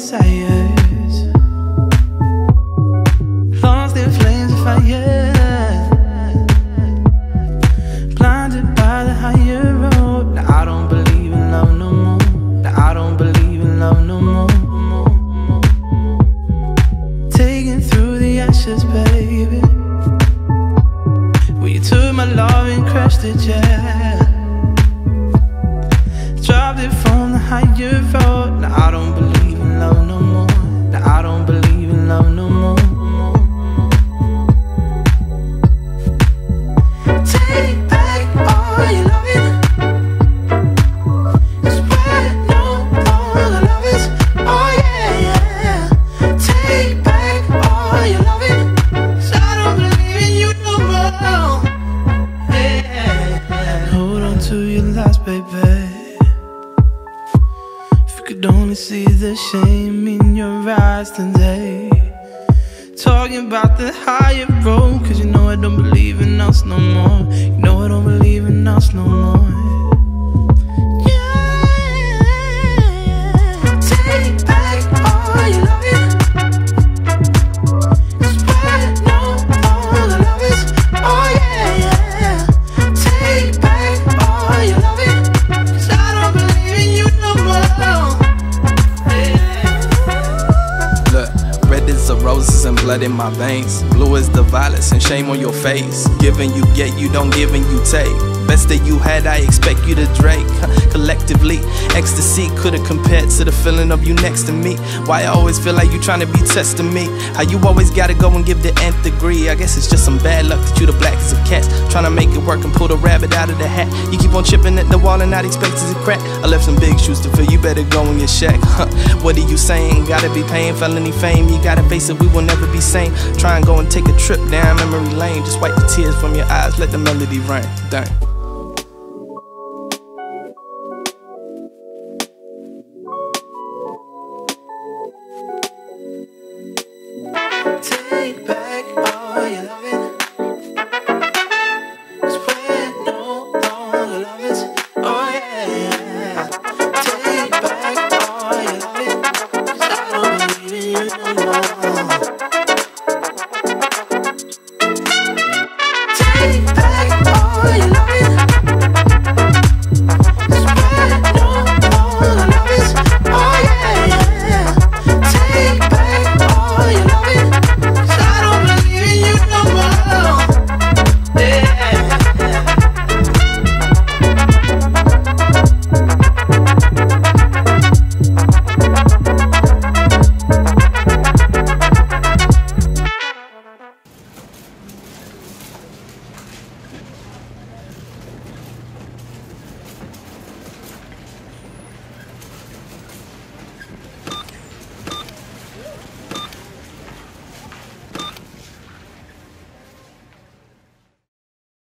desires. Lost in flames of fire. Blinded by the road. Now I don't believe in love no more. Now I don't believe in love no more. Through the ashes, baby. Well, you took my love and crushed it, yeah. To your lies, baby. If you could only see the shame in your eyes today. Talking about the higher road, cause you know I don't believe in us no more. You know I don't believe in us no more. Blood in my veins. Blue is the violets and shame on your face. Giving you get, you don't give and you take. Best that you had, I expect you to Drake. Collectively, ecstasy could've compared to the feeling of you next to me. Why I always feel like you trying to be testing me? How you always gotta go and give the nth degree? I guess it's just some bad luck that you the blackest of cats. Trying to make it work and pull the rabbit out of the hat. You keep on chipping at the wall and not expecting to crack. I left some big shoes to fill, you better go in your shack. Huh. What are you saying? Gotta be paying felony fame. You gotta face it, we will never be sane. Try and go and take a trip down memory lane. Just wipe the tears from your eyes, let the melody rain. Dang.